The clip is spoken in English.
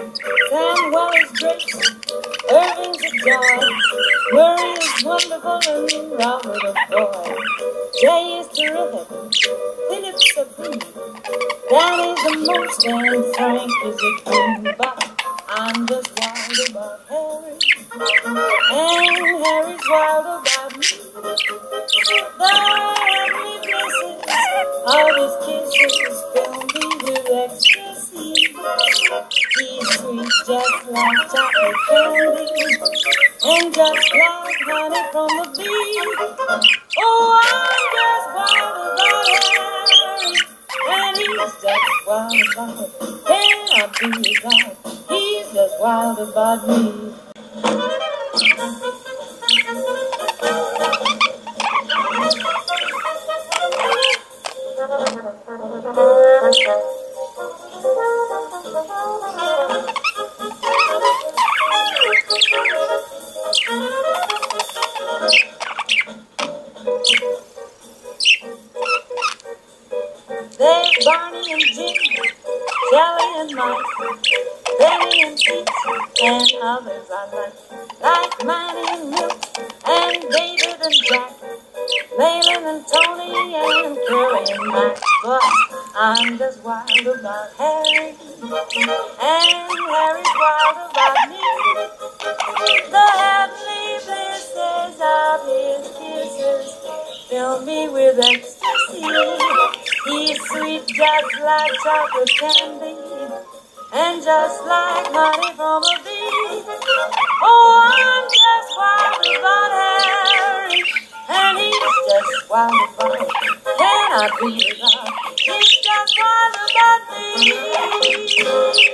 Samuel is great, Irving's a joy, Murray is wonderful, and Robert a boy. Jay is terrific, Philip's a breed, Danny's the most, and Frank is a dream. But I'm just wild about Harry, and Harry's wild about me. Just like chocolate candy, and just like honey from a bee. Oh, I'm just wild about Harry, and he's just wild about. Can I be right? He's just wild about me. There's Barney and Jim, Sally and Mike, Benny and Pete, and others I like, like Miney and Milt, and David and Jack, Leyland and Tony, and Curly and Mac. But I'm just wild about Harry, and Harry's wild about me. The heavenly blisses of his kisses fill me with ecstasy. He's sweet just like chocolate candy and just like honey from a bee. Oh, I'm just wild about Harry, and he's just wild about me. can I be without? He's just wild about me.